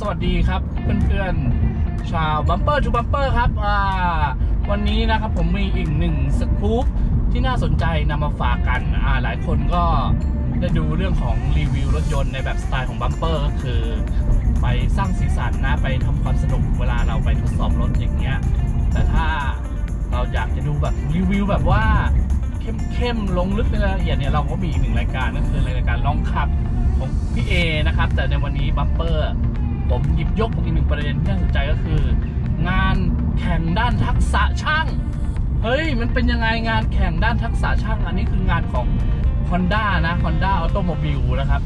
สวัสดีครับเพื่อนๆ ชาว Bumper2Bumper ครับวันนี้นะครับผมมีอีกหนึ่งสกู๊ปที่น่าสนใจนำมาฝากกันหลายคนก็ได้ดูเรื่องของรีวิวรถยนต์ในแบบสไตล์ของ Bumper ก็คือ ไปสร้างสีสันนะไปทำความสนุกเวลาเราไปทดสอบรถอย่างเงี้ยแต่ถ้าเราอยากจะดูแบบรีวิวแบบว่า เข้มๆลงลึกในรายละเอียดเนี่ยเราก็มีอีกหนึ่งรายการก็คือรายการลองขับของพี่เอนะครับ แต่ในวันนี้บัมเปอร์ผมหยิบยกอีกหนึ่งประเด็นที่น่าสนใจก็คือ งานแข่งด้านทักษะช่างเฮ้ยมันเป็นยังไงงานแข่งด้านทักษะช่างอันนี้คืองานของ Honda นะ Honda Automobile นะครับ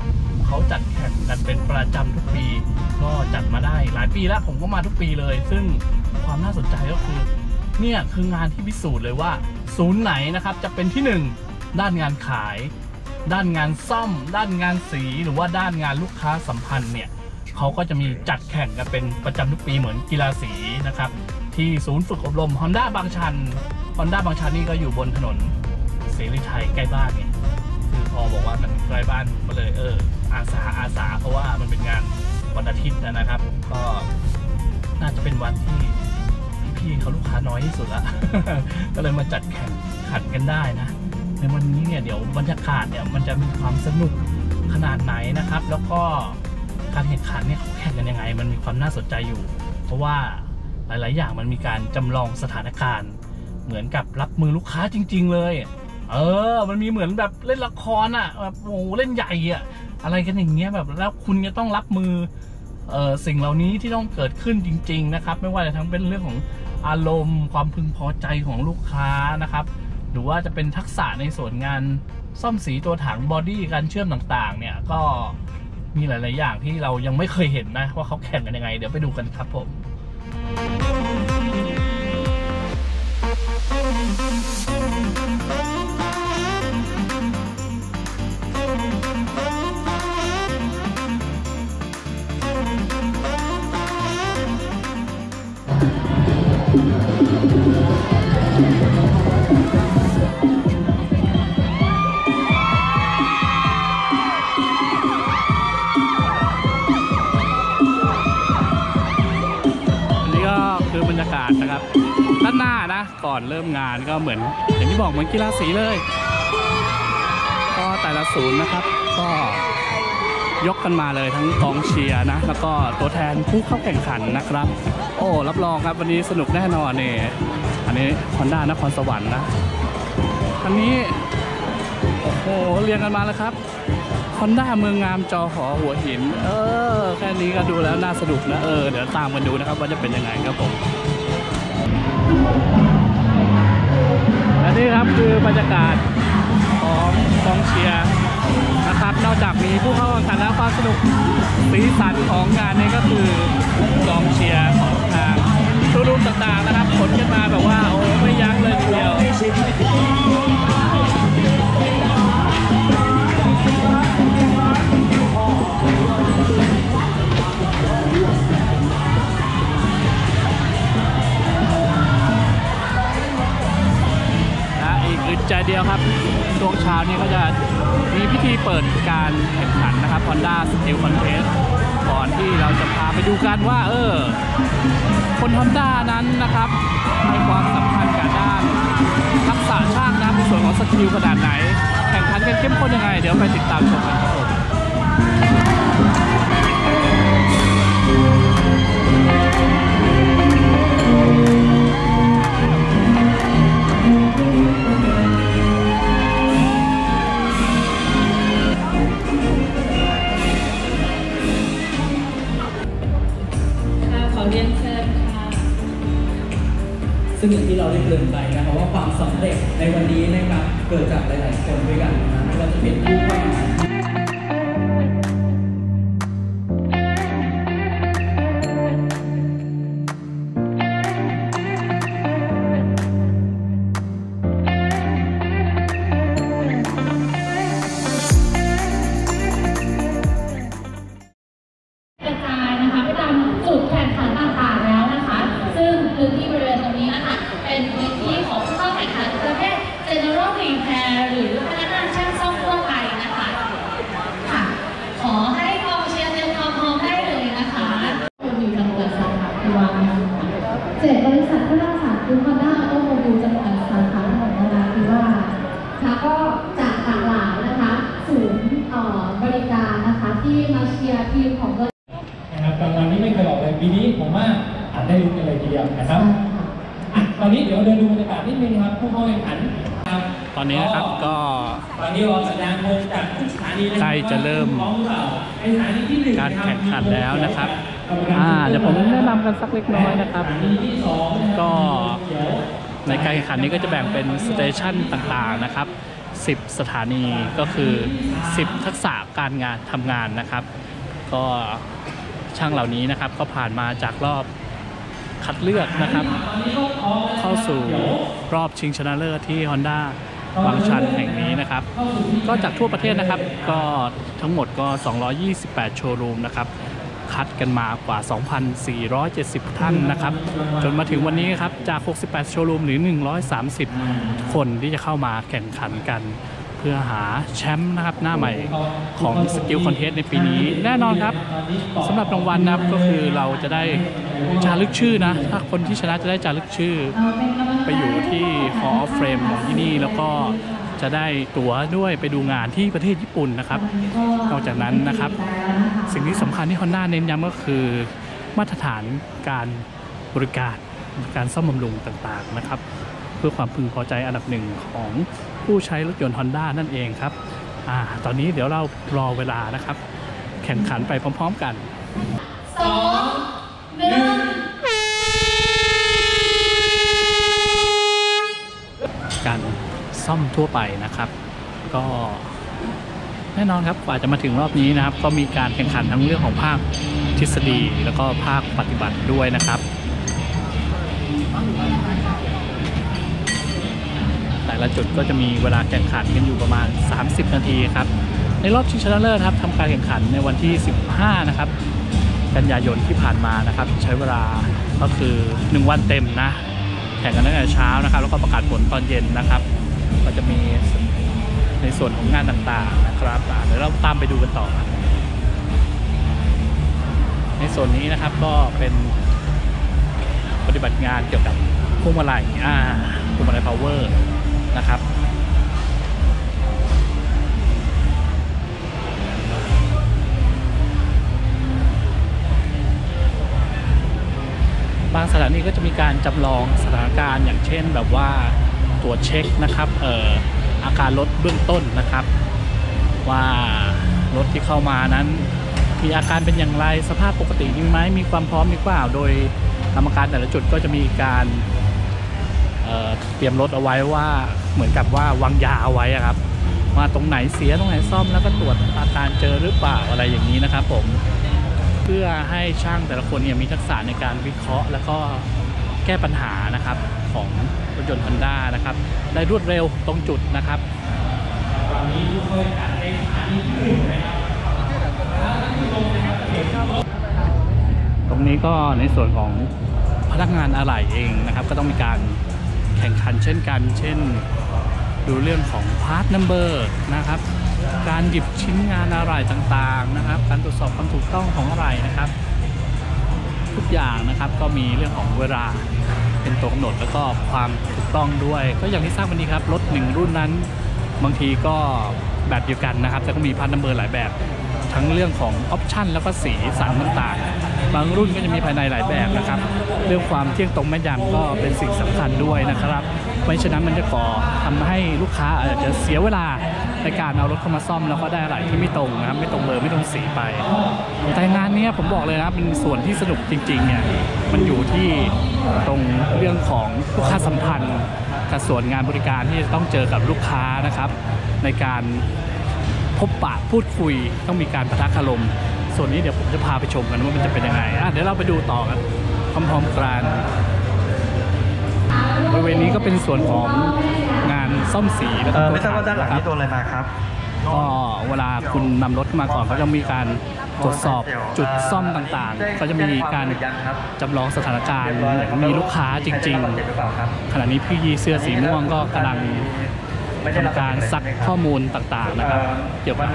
เขาจัดแข่งกันเป็นประจำทุกปี ก็จัดมาได้หลายปีแล้วผมก็มาทุกปีเลย ซึ่งความน่าสนใจก็คือ เนี่ยคืองานที่พิสูจน์เลยว่า ศูนย์ไหนนะครับจะเป็นที่หนึ่งด้านงานขาย ด้านงานซ่อม ด้านงานสีหรือว่าด้านงานลูกค้าสัมพันธ์เนี่ยเขาก็จะมีจัดแข่งกันเป็นประจำทุกปีเหมือนกีฬาสีนะครับที่ศูนย์ฝึกอบรม Honda บางชัน Honda บางชันนี่ก็อยู่บนถนนเสรีไทยใกล้บ้านไงคือพอบอกว่ามันใกล้บ้านก็เลยเอออาสาอาสา เพราะว่ามันเป็นงานวันอาทิตย์นะครับ ก็น่าจะเป็นวันที่ พี่เขาลูกค้าน้อยที่สุดละก็เลยมาจัดแข่งขันกันได้นะในวันนี้เนี่ยเดี๋ยวบรรยากาศเนี่ยมันจะมีความสนุกขนาดไหนนะครับ แล้วก็การแข่งขันเนี่ยเขาแข่งกันยังไง มันมีความน่าสนใจอยู่ เพราะว่าหลาย ๆ อย่างมันมีการจำลองสถานการณ์ เหมือนกับรับมือลูกค้าจริง ๆ เลย เออ มันมีเหมือนแบบเล่นละครอะแบบโอ้เล่นใหญ่อะอะไรกันอย่างเงี้ยแบบแล้วคุณจะต้องรับมือเออสิ่งเหล่านี้ที่ต้องเกิดขึ้นจริง ๆ นะครับ ไม่ว่าจะทั้งเป็นเรื่องของ อารมณ์ ความพึงพอใจของลูกค้านะครับ หรือว่าจะเป็นทักษะในส่วนงานซ่อมสีตัวถังบอดี้การเชื่อมต่างๆ เนี่ยก็มีหลาย ๆ อย่างที่เรายังไม่เคยเห็นนะ ว่าเขาแข่งกันยังไง เดี๋ยวไปดูกันครับผมากาศนะครับ ด้านหน้านะก่อนเริ่มงานก็เหมือน อย่างที่บอกเหมือนกีฬาสีเลย ก็แต่ละศูนย์นะครับ ก็ยกกันมาเลยทั้งกองเชียร์นะ แล้วก็ตัวแทนผู้เข้าแข่งขันนะครับ โอ้รับรองครับวันนี้สนุกแน่นอนเนี่ยอันนี้ฮอนด้านครสวรรค์นะอันนี้โอ้โหเรียงกันมาแล้วครับฮอนด้าเมืองงามจอหอหัวหิน เออ แค่นี้ก็ดูแล้วน่าสนุกนะ เออ เดี๋ยวตามกันดูนะครับ ว่าจะเป็นยังไงครับผม และนี่ครับคือบรรยากาศของกองเชียร์นะครับ นอกจากมีผู้เข้าแข่งขันแล้วความสนุกสีสันของงานนี้ก็คือกองเชียร์ของทางทุรุ่นต่างๆนะครับขนกันมาแบบว่าโอ้ไม่ยั้งเลยทีเดียว เนี้ก็จะมีพิธีเปิดการแข่งขันนะครับ Honda Skill Contest ก่อนที่เราจะพาไปดูกันว่า เออ คน Honda นั้นนะครับให้ความสำคัญกับด้านทักษะช่างนะในส่วนของสกิลขนาดไหน แข่งขันกันเข้มข้นยังไง เดี๋ยวไปติดตามชมกันครับผม ซึ่งพื้นที่บริเวณตรงนี้นะคะ เป็นพื้นที่ของผู้เข้าแข่งขันประเภท general repair หรือพนักงานช่างซ่อมทั่วไปนะคะ นะครับอะตอนนี้เดี๋ยวเดินดูบรรยากาศนิดนึงครับผู้เข้าแข่งขันครับ ตอนนี้นะครับก็ตอนนี้รอสัญญาณโมงจากทุกสถานีนคบใกล้จะเริ่มพอหอเปล่าในสถานีที่หนึ่งการนะคบแข่งขันแล้วนะครับอ่าเดี๋ยวผมแนะนำกันสักเล็กน้อยนะครับสถานีที่สองนะครับก็เดี๋ยวในการแข่งขันนี้ก็จะแบ่งเป็นสเตชันต่างๆนะครับ 10 สถานีก็คือ 10 ทักษะการงานทำงานนะครับ ก็ช่างเหล่านี้นะครับก็ผ่านมาจากรอบคัดเลือกนะครับ เข้าสู่รอบชิงชนะเลิศที่ Honda บางชันแห่งนี้นะครับ ก็จากทั่วประเทศนะครับ ก็ทั้งหมดก็ 228 โชว์รูมนะครับ คัดกันมากว่า 2,470 ท่านนะครับ จนมาถึงวันนี้ครับ จาก 68 โชว์รูมหรือ 130 คนที่จะเข้ามาแข่งขันกัน เพื่อหาแชมป์นะครับหน้าใหม่ของ Skill Contest ในปีนี้ แน่นอนครับสำหรับรางวัลนะครับก็คือเราจะได้จารึกชื่อนะ ถ้าคนที่ชนะจะได้จารึกชื่อ ไปอยู่ที่ Hall of Fame ของที่นี่แล้วก็จะได้ตั๋วด้วยไปดูงานที่ประเทศญี่ปุ่นนะครับนอกจากนั้นนะครับ สิ่งที่สำคัญที่ Honda เน้นย้ำก็คือ มาตรฐานการบริการการซ่อมบำรุงต่างๆนะครับ เพื่อความพึงพอใจอันดับหนึ่งของ ผู้ใช้รถยนต์ Honda นั่นเองครับอ่าตอนนี้เดี๋ยวเรารอเวลานะครับ แข่งขันไปพร้อม ๆกันสองหนึ่งการซ่อมทั่วไปนะครับ ก็แน่นอนครับกว่าจะมาถึงรอบนี้นะครับ ก็มีการแข่งขันทั้งเรื่องของภาคทฤษฎีแล้วก็ภาคปฏิบัติด้วยนะครับ แต่ละจุดก็จะมีเวลาแข่งขันกันอยู่ประมาณ 30 นาทีครับ ในรอบชิงชนะเลิศครับทำการแข่งขันในวันที่ 15 นะครับ กันยายนที่ผ่านมานะครับ ใช้เวลาก็คือ 1 วันเต็มนะ แข่งกันตั้งแต่เช้านะครับ แล้วก็ประกาศผลตอนเย็นนะครับ ก็จะมีในส่วนของงานต่างๆนะครับเดี๋ยวเราตามไปดูกันต่อครับในส่วนนี้นะครับก็เป็นปฏิบัติงานเกี่ยวกับพวงมาลัยอ่าพวงมาลัย power นะครับ บางสถานีก็จะมีการจำลองสถานการณ์อย่างเช่นแบบว่าตรวจเช็คนะครับเอ่ออาการรถเบื้องต้นนะครับ ว่ารถที่เข้ามานั้นมีอาการเป็นอย่างไรสภาพปกติดีไหมมีความพร้อมหรือเปล่า โดยกรรมการแต่ละจุดก็จะมีการ เเตรียมรถเอาไว้ว่าเหมือนกับว่าวางยาเอาไว้ครับว่าตรงไหนเสียตรงไหนซ่อมแล้วก็ตรวจอาการเจอหรือเปล่าอะไรอย่างนี้นะครับ ผมเพื่อให้ช่างแต่ละคนเนี่ยมีทักษะในการวิเคราะห์ แล้วก็แก้ปัญหานะครับของรถยนต์ Honda นะครับ ได้รวดเร็วตรงจุดนะครับตรงนี้ก็ในส่วนของพนักงานอะไหล่เองนะครับ ก็ต้องมีการ แข่งขันเช่นกัน เช่น ดูเรื่องของพาร์ทนัมเบอร์นะครับ การหยิบชิ้นงานอะไหล่ต่างๆนะครับ การตรวจสอบความถูกต้องของอะไหล่นะครับ ทุกอย่างนะครับก็มีเรื่องของเวลาเป็นตัวกำหนดแล้วก็ความถูกต้องด้วย ก็อย่างที่ทราบวันนี้ครับรถหนึ่งรุ่นนั้น บางทีก็แบบเดียวกันนะครับ แต่ก็มี part number หลายแบบ ทั้งเรื่องของ option แล้วก็สีสันต่างๆ บางรุ่นก็จะมีภายในหลายแบบนะครับ เรื่องความเที่ยงตรงแม่นยำก็เป็นสิ่งสำคัญด้วยนะครับ ไม่ฉะนั้นมันจะก่อทำให้ลูกค้าอาจจะเสียเวลาในการเอารถเข้ามาซ่อมแล้วก็ได้อะไรที่ไม่ตรงนะครับไม่ตรงเบอร์ไม่ตรงสีไป แต่งานนี้ผมบอกเลยนะเป็นส่วนที่สนุกจริงๆเนี่ยมันอยู่ที่ตรงเรื่องของลูกค้าสัมพันธ์กับส่วนงานบริการที่จะต้องเจอกับลูกค้านะครับ ในการพบปะพูดคุยต้องมีการประทะคารม ส่วนนี้เดี๋ยวผมจะพาไปชมกันว่ามันจะเป็นยังไงอะเดี๋ยวเราไปดูต่อกันพร้อมๆกันบริเวณนี้ก็เป็นส่วนของงานซ่อมสีแล้วก็เออไม่ทราบว่าด้านหลังนี้โดนอะไรมาครับก็เวลาคุณนำรถมาก่อนเขาจะมีการตรวจสอบจุดซ่อมต่างๆ ก็จะมีการจำลองสถานการณ์มีลูกค้าจริง ๆ ขณะนี้พี่ยีเสื้อสีม่วงก็กำลัง ทำการซักข้อมูลต่างๆนะครับ เกี่ยวกับ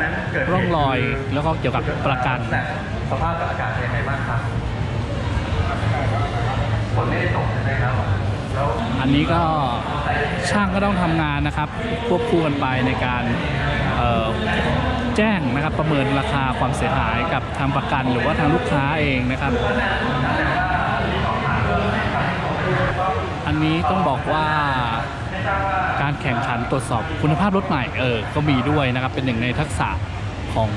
ร่องรอยแล้วก็เกี่ยวกับประกันสภาพอากาศเป็นยังไงบ้างครับฝนไม่ได้ตกใช่ไหมครับแล้วอันนี้ก็ช่างก็ต้องทำงานนะครับควบคู่กันไปในการเอ่อแจ้งนะครับประเมินราคาความเสียหายกับทางประกันหรือว่าทางลูกค้าเองนะครับนนี้ต้องบอกว่า การแข่งขันตรวจสอบคุณภาพรถใหม่เออก็มีด้วยนะครับ เป็นหนึ่งในทักษะของ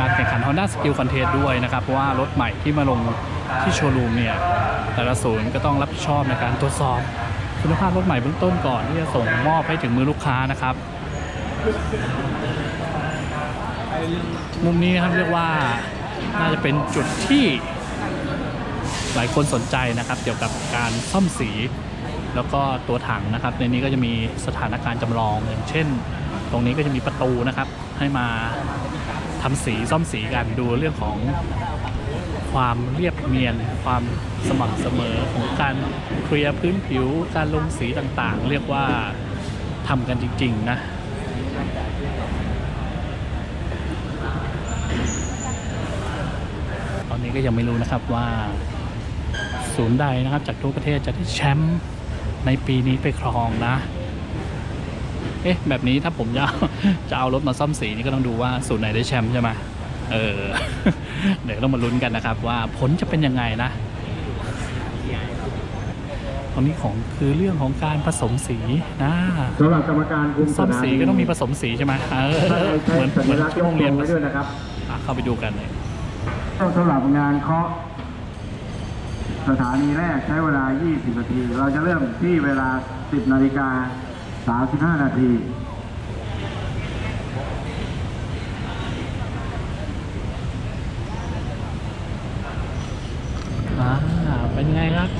การแข่งขัน Honda Skill Contest ด้วยนะครับ เพราะว่ารถใหม่ที่มาลงที่โชว์รูมเนี่ยแต่ละศูนย์ก็ต้องรับผิดชอบในการตรวจสอบคุณภาพรถใหม่เบื้องต้นก่อนที่จะส่งมอบให้ถึงมือลูกค้านะครับ มุมนี้นะครับเรียกว่าน่าจะเป็นจุดที่หลายคนสนใจนะครับ เกี่ยวกับการซ่อมสี แล้วก็ตัวถังนะครับ ในนี้ก็จะมีสถานการณ์จำลองอย่างเช่น ตรงนี้ก็จะมีประตูนะครับ ให้มาทำสีซ่อมสีกันดูเรื่องของความเรียบเนียน ความสม่ำเสมอของการเคลียร์พื้นผิวการลงสีต่างๆ เรียกว่าทำกันจริง ๆ นะตอนนี้ก็ยังไม่รู้นะครับว่าศูนย์ใดนะครับจากทั่วประเทศจะได้แชมป์ ในปีนี้ไปครองนะ เอ๊ะ แบบนี้ถ้าผมจะเอาจะเอารถมาซ่อมสีนี่ก็ต้องดูว่าศูนย์ไหนได้แชมป์ใช่ไหมเออ เดี๋ยวต้องมาลุ้นกันนะครับ ว่าผลจะเป็นยังไงนะตอนนี้ของคือเรื่องของการผสมสีนะสำหรับกรรมการคุมซ่อมสีก็ต้องมีผสมสีใช่ไหมเออท่านใช้เหมือนสัเหมืญอนลักษณ์ที่โรงเรียนไว้ด้วยนะครับอะเข้าไปดูกันเลยสำหรับงานเคาะ สถานีแรกใช้เวลา 20 นาที เราจะเริ่มที่เวลา 10 นาฬิกา 35 นาทีอาเป็นไงครับ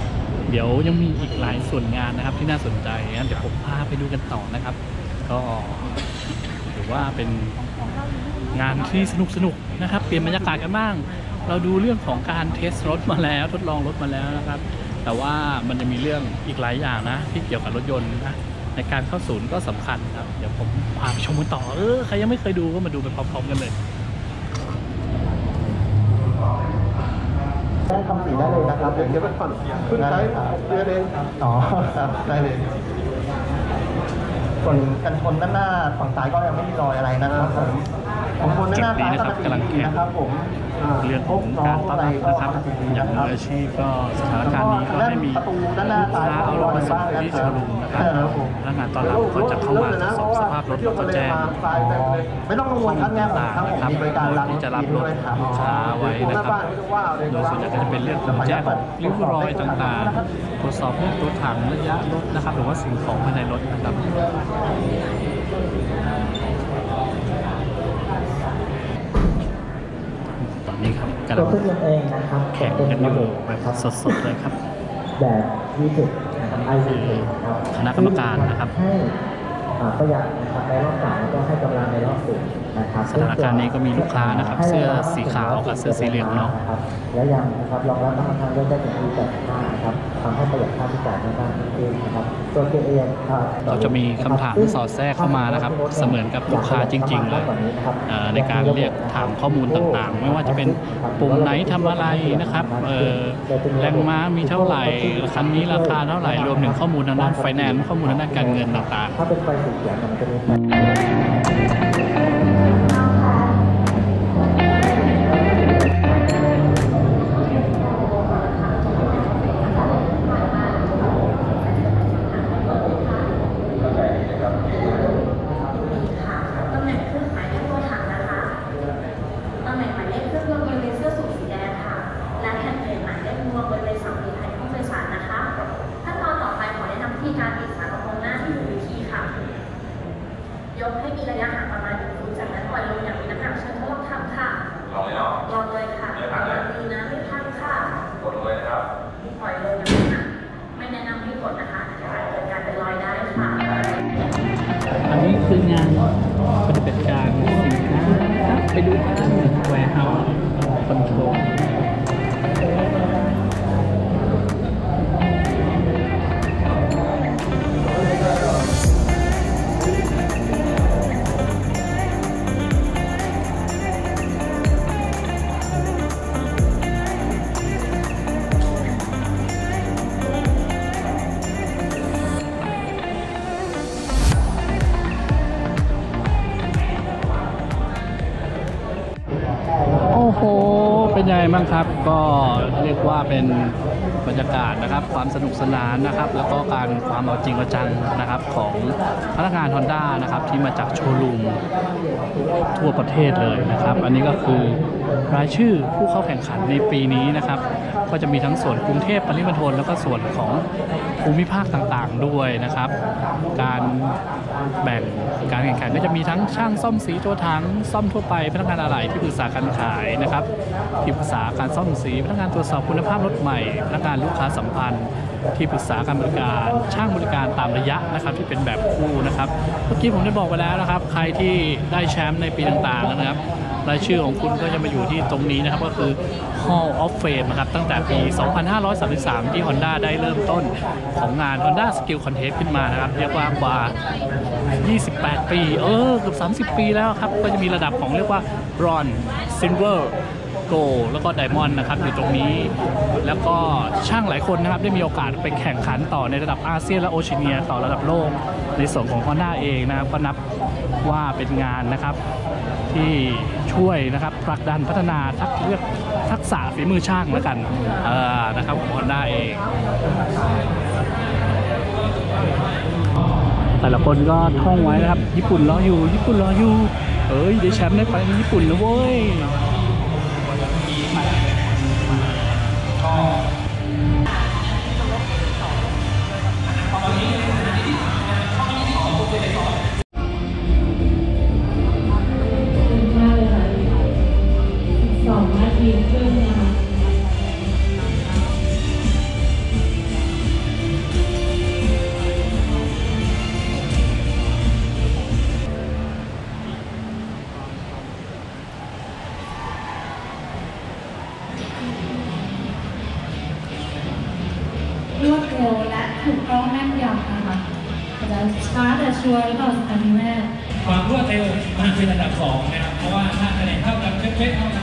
เดี๋ยวยังมีอีกหลายส่วนงานนะครับที่น่าสนใจงั้นเดี๋ยวผมพาไปดูกันต่อนะครับ ก็ถือว่าเป็นงานที่สนุกสนุกนะครับ เปลี่ยนบรรยากาศกันบ้าง เราดูเรื่องของการเทสรถมาแล้วทดลองรถมาแล้วนะครับ แต่ว่ามันจะมีเรื่องอีกหลายอย่างนะ ที่เกี่ยวกับรถยนต์นะในการเข้าศูนย์ก็สำคัญครับ เดี๋ยวผมพาไปชมกันต่อเออใครยังไม่เคยดูก็มาดูไปพร้อมๆกันเลยได้ทำสีได้เลยนะครับเดี๋ยวไปผ่อนขึ้นไซส์เดือนเองอ๋อครับได้เลยส่วนกันชนด้านหน้าฝั่งซ้ายก็ยังไม่มีรอยอะไรนะครับ ผมของคนด้านหน้าซ้ายก็จะเป็นอย่างนี้นะครับผมเรื่องของการต้อนรับนะครับอย่างมืออาชีพก็สถานการณ์นี้ก็ให้มีประตูด้านหน้าลูกซ้ายค้าเอารถมาส่งที่โชว์รูมนะครับพนักงานต้อนรับก็จะเข้ามาตรวจสอบสภาพรถแล้วก็แจ้งไม่ต้องกังวลครับงานของทั้งผมมีบริการล้างที่จะรับรถลูกค้าไว้นะครับโดยส่วนใหญ่ก็จะเป็นเรื่องของแจ้งริ้วรอยต่างๆ ตรวจสอบเรื่องตัวถังระยะรถนะครับ หรือว่าสิ่งของภายในรถนะครับ ตอนนี้ครับ กำลัตัวงเครื่องยนต์เองนะครับแข่งกันอยู่แบบสดๆเลยครับแบบวิจิตนะครับ ICT ครับคณะกรรมการนะครับให้อ่าประหยัด นะครับในรอบสามแล้วก็ให้กำลังในรอบสูงนะครับสถานการณ์นี้ก็มีลูกค้านะครับ เสื้อสีขาวกับเสื้อสีเหลืองเนาะครับและยังนะครับรองรับน้ำมันทางเลือกได้ถึงปี85นะครับทำให้ประหยัดค่าใช้จ่ายในการขึ้นนะครับตัวเกเองครับเราจะมีคำถามสอดแทรกเข้ามานะครับ เสมือนกับลูกค้าจริง ๆ เลยเอ่อในการเรียกถามข้อมูลต่างๆ ไม่ว่าจะเป็นปุ่มไหนทำอะไรนะครับเอ่อแรงม้ามีเท่าไหร่คันนี้ราคาเท่าไหร่รวมถึงข้อมูลทางด้านไฟแนนซ์ข้อมูลทางด้านการเงินต่างๆถ้าเป็นไฟสีเขียวเนี่ยมันจะมีไฟานปฏิบัติการสินค้าไปดูการแวร์เฮาส์คอนโหเป็นยังไงบ้างครับ ก็เรียกว่าเป็นบรรยากาศนะครับ ความสนุกสนานนะครับ แล้วก็การความเอาจริงเอาจังนะครับของพนักงาน Honda นะครับที่มาจากโชว์รูมทั่วประเทศเลยนะครับ อันนี้ก็คือ รายชื่อผู้เข้าแข่งขันในปีนี้นะครับ ก็จะมีทั้งส่วนกรุงเทพปริมณฑลแล้วก็ส่วนของภูมิภาคต่างๆด้วยนะครับ การแบ่งการแข่งขันก็จะมีทั้งช่างซ่อมสีตัวถังซ่อมทั่วไปพนักงานอะไหล่ที่ปรึกษาการขายนะครับที่ปรึกษาการซ่อมสีพนักงานตรวจสอบคุณภาพรถใหม่ พนักงานลูกค้าสัมพันธ์ที่ปรึกษาการบริการช่างบริการตามระยะนะครับที่เป็นแบบคู่นะครับ เมื่อกี้ผมได้บอกไปแล้วนะครับ ใครที่ได้แชมป์ในปีต่างๆนะครับ รายชื่อของคุณก็จะมาอยู่ที่ตรงนี้นะครับ ก็คือ Hall of Fame นะครับ ตั้งแต่ปี 2533 ที่ Honda ได้เริ่มต้นของงาน Honda Skill Contest ขึ้นมานะครับ เรียกว่ากว่า 28 ปี เออเกือบ30 ปีแล้วครับ ก็จะมีระดับของเรียกว่า Bronze Silver Gold แล้วก็ Diamond นะครับอยู่ตรงนี้ แล้วก็ช่างหลายคนนะครับได้มีโอกาสไปแข่งขันต่อในระดับอาเซียนและโอเชียเนียต่อระดับโลก ในส่วนของ Honda เองนะครับก็นับว่าเป็นงานนะครับ ที่ช่วยนะครับผลักดันพัฒนาทักเลือกทักษะฝีมือช่างแล้วกันเออนะครับของ Honda เองแต่ละคนก็ท่องไว้นะครับ ญี่ปุ่นรออยู่ ญี่ปุ่นรออยู่ เอ้ยได้แชมป์ได้ไปญี่ปุ่นนะเว้ย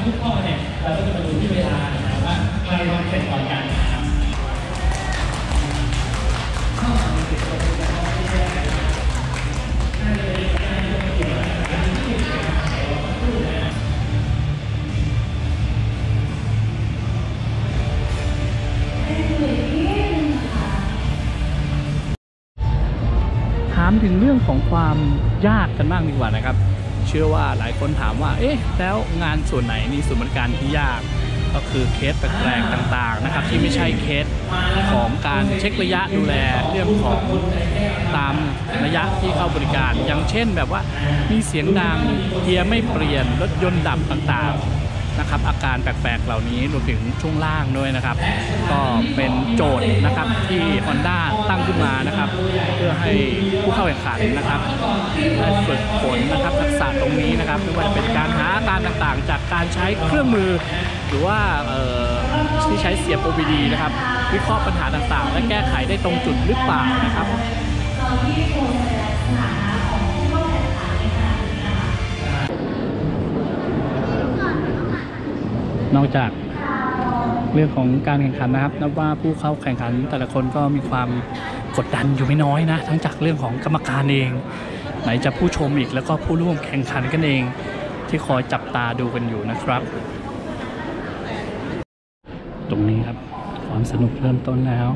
ทุกข้อเนี่ยเราก็จะมาดูที่เวลานะครับว่าใครทำเสร็จก่อนกันนะครับถามถึงเรื่องของความยากกันบ้างดีกว่านะครับ เชื่อว่าหลายคนถามว่า เอ๊ะ แล้วงานส่วนไหนนี่ส่วนบริการที่ยาก ก็คือเคสแปลกๆต่างๆนะครับ ที่ไม่ใช่เคสของการเช็คระยะดูแลเรื่องของตามระยะที่เข้าบริการ อย่างเช่นแบบว่ามีเสียงดังเกียร์ไม่เปลี่ยนรถยนต์ดับต่างๆ นะครับ อาการแปลกๆเหล่านี้รวมถึงช่วงล่างด้วยนะครับ ก็เป็นโจทย์นะครับที่ Honda ตั้งขึ้นมานะครับ เพื่อให้ผู้เข้าแข่งขันนะครับได้ฝึกฝนนะครับทักษะตรงนี้นะครับไม่ว่าจะเป็นการหาอาการต่างๆ จากการใช้เครื่องมือ หรือว่าที่ใช้เสียบ OBD นะครับวิเคราะห์ปัญหาต่างๆ และแก้ไขได้ตรงจุดหรือเปล่านะครับ นอกจากเรื่องของการแข่งขันนะครับนับว่าผู้เข้าแข่งขันแต่ละคนก็มีความกดดันอยู่ไม่น้อยนะ ทั้งจากเรื่องของกรรมการเอง ไหนจะผู้ชมอีกแล้วก็ผู้ร่วมแข่งขันกันเอง ที่คอยจับตาดูกันอยู่นะครับ ตรงนี้ครับความสนุกเริ่มต้นแล้ว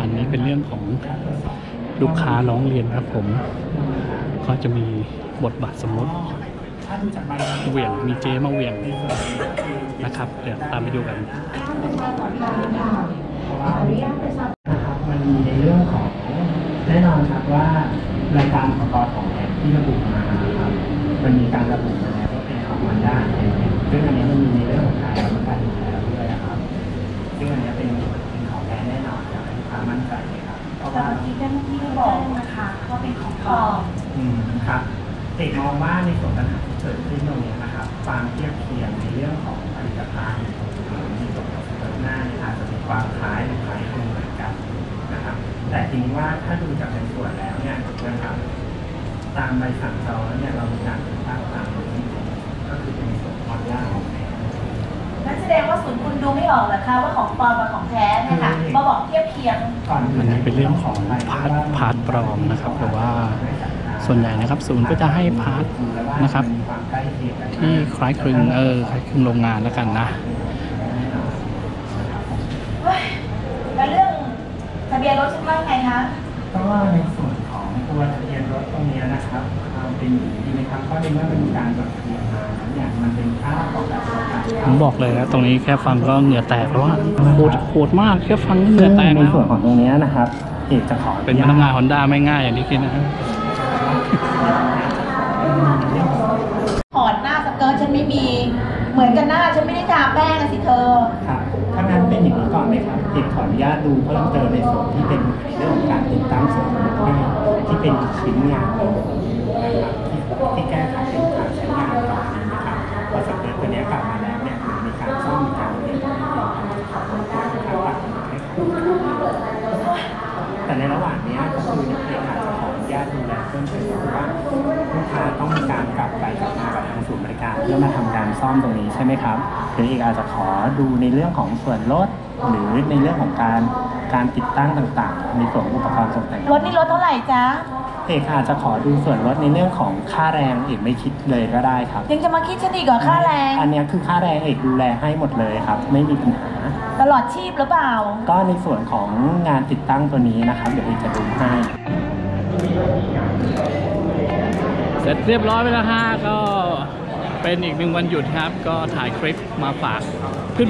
อันนี้เป็นเรื่องของลูกค้าร้องเรียนครับผม ก็จะมีบทบาทสมมติ เหวี่ยงมีเจมาเหวี่ยงนะครับ เดี๋ยวตามไปดูกันนะครับมันมีในเรื่องของแน่นอนครับว่ารายการอุปกรณ์ของแอปที่ระบุมาครับมันมีการระบุมาแล้วว่าเป็นของมันด้าซึ่งอันนี้มันมีในเรื่องของการรับประกันอยู่แล้วด้วยนะครับซึ่งอันนี้เป็นเป็นของแท้แน่นอนอยากให้ลูกค้ามั่นใจครับเพราะว่าที่เจ้าหน้าที่บอกนะคะว่าเป็นของปลอมอืมครับเด็กมองว่าในส่วนปัญหาที่ เกิดขึ้นตรงนี้นะครับความเทียบเคียงในเรื่องของผลิตภัณฑ์หรือในส่วนของเปิดหน้าเนี่ยอาจจะมีความคล้ายหรือคล้ายคลึงเหมือนกันนะครับ แต่ทีนี้ว่าถ้าดูจากในส่วนแล้วเนี่ยนะครับตามใบสั่งจองแล้วเนี่ยเรามีการติดตั้งตามนี้ก็คือเป็นในส่วนของความยากของแผนนั่นแสดงว่าศูนย์คุณดูไม่ออกเหรอคะว่าของปลอมกับของแท้เนี่ยค่ะมาบอกเทียบเคียงก่อนอันนี้เป็นเรื่องของ part part ปลอมนะครับหรือว่า ส่วนใหญ่นะครับศูนย์ก็จะให้ part นะครับความใกล้เคียงกันที่คล้ายคลึงเออคล้ายคลึงโรงงานแล้วกันนะะเบียนรถชื่อว่าไงคะก็ในส่วนของตัวทะเบียนรถตรงเนี้ยนะครับเอาเป็นอย่างนี้นะครับก็ในเมื่อมันมีการจดทะเบียนมาเนี่ยมันเป็นค่าของแบบประกันผมบอกเลยนะตรงนี้แค่ฟังก็เหงื่อแตกแล้วอะโหดโหดมากแค่ฟังก็เหงื่อแตกในแล้วส่วนของตรงเนี้ยนะครับเอกจะขอเป็นพนักงานฮอนด้าไม่ง่ายอย่างที่คิดนะครับ ถอดหน้าสเกิร์ตฉันไม่มี เหมือนกันหน้าฉันไม่ได้ทาแป้งอะสิเธอ ครับถ้างั้นเป็นอย่างนี้ ก่อนไหมครับเอกขออนุญาตดูเพิ่มเติมในส่วนที่เป็นเรื่องของการติดตั้งส่วนที่ที่เป็นชิ้นงานนะครับที่ที่แก้ไขเป็นการใช้งานก่อนนะครับพอสำเร็จตัวนี้กลับมาแล้วเนี่ยมีการซ่อมมีการเปลี่ยนแปลงนะครับแต่ในระหว่างนี้ก็คือเอกอาจจะขออนุญาตดูแลเพิ่มเติมเพราะว่าลูกค้าต้องมีการกลับไปกลับมากับทางศูนย์บริการเพื่อมาทำการซ่อมตรงนี้ใช่ไหมครับหรือเอกอาจจะขอดูในเรื่องของส่วนลด หรือในเรื่องของการการติดตั้งต่างๆในส่วนของอุปกรณ์ตกแต่งรถนี่รถเท่าไหร่จ๊ะเอกอาจจะขอดูส่วนลดในเรื่องของค่าแรงเอกไม่คิดเลยก็ได้ครับ ยังจะมาคิดฉันอีกเหรอค่าแรง อันเนี้ยคือค่าแรงเอกดูแลให้หมดเลยครับ ไม่มีปัญหาตลอดชีพหรือเปล่า ก็ในส่วนของงานติดตั้งตัวนี้นะครับ เดี๋ยวเอกจะดูให้เสร็จเรียบร้อยไปแล้วฮะก็เป็นอีกหนึ่งวันหยุดครับ ก็ถ่ายคลิปมาฝาก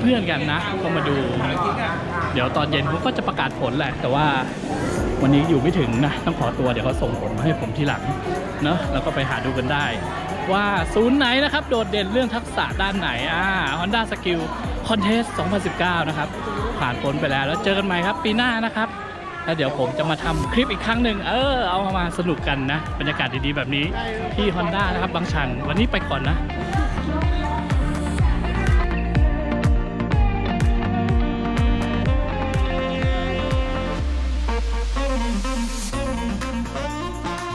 เพื่อนๆกันนะก็มาดู เดี๋ยวตอนเย็นเขาก็จะประกาศผลแหละ แต่ว่าวันนี้อยู่ไม่ถึงนะ ต้องขอตัวเดี๋ยวเขาส่งผลมาให้ผมทีหลังเนอะแล้วก็ไปหาดูกันได้ ว่าศูนย์ไหนนะครับ โดดเด่นเรื่องทักษะด้านไหนอ่า Honda Skill Contest 2019 นะครับ ผ่านพ้นไปแล้วแล้วเจอกันใหม่ครับ ปีหน้านะครับแล้วเดี๋ยวผมจะมาทำคลิปอีกครั้งหนึ่งเออเอามาสนุกกันนะ บรรยากาศดีๆแบบนี้ที่ Honda นะครับบางชัน วันนี้ไปก่อนนะ